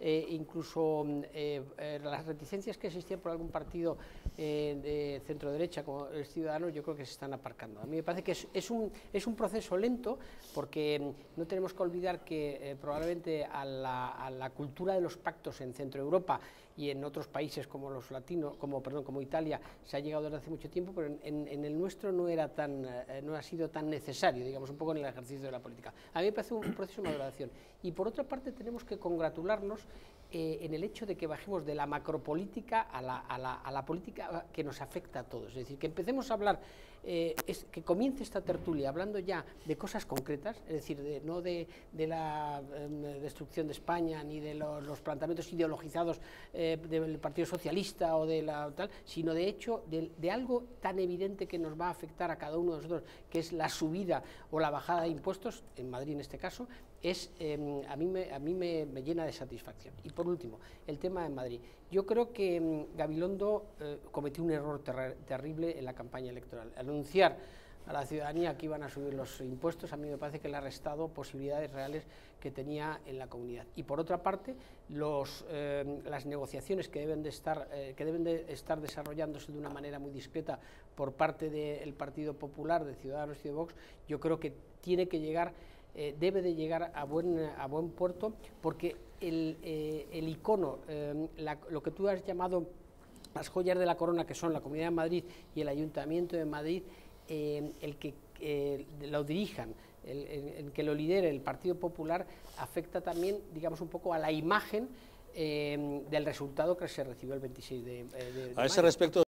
eh, incluso las reticencias que existían por algún partido de centro derecha como el ciudadano, yo creo que se están aparcando. A mí me parece que es, un, es un proceso lento porque mm, no tenemos que olvidar que probablemente a la, cultura de los pactos en Centro Europa y en otros países como los latinos, como perdón, como Italia, se ha llegado desde hace mucho tiempo, pero en, en el nuestro no era tan, eh, no ha sido tan necesario, digamos, un poco en el ejercicio de la política. A mí me parece un proceso de maduración. Y por otra parte tenemos que congratularnos eh, en el hecho de que bajemos de la macropolítica a la, a, la, a la, política que nos afecta a todos. Es decir, que empecemos a hablar, eh, es, que comience esta tertulia hablando ya de cosas concretas, es decir, de, no de, de la eh, destrucción de España ni de los, los planteamientos ideologizados eh, del Partido Socialista o de la tal, sino de hecho de, de, algo tan evidente que nos va a afectar a cada uno de nosotros, que es la subida o la bajada de impuestos, en Madrid en este caso, es, eh, a mí, me, a mí me, me, llena de satisfacción. Y por último, el tema de Madrid. Yo creo que eh, Gabilondo eh, cometió un error ter terrible en la campaña electoral. Al anunciar a la ciudadanía que iban a subir los impuestos, a mí me parece que le ha restado posibilidades reales que tenía en la comunidad. Y por otra parte, los, eh, las negociaciones que deben, de estar, eh, que deben de estar desarrollándose de una manera muy discreta por parte del Partido Popular, de Ciudadanos y de Vox, yo creo que tiene que llegar eh, debe de llegar a buen, a buen puerto porque el, eh, el icono, eh, la, lo que tú has llamado las joyas de la corona, que son la Comunidad de Madrid y el Ayuntamiento de Madrid, el que lo dirijan, el, el, el, que lo lidere el Partido Popular, afecta también, digamos, un poco a la imagen del resultado que se recibió el 26 de, de, de A ese respecto,